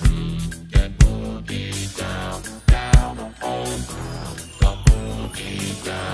Get boogie down, down on the ground. The boogie down.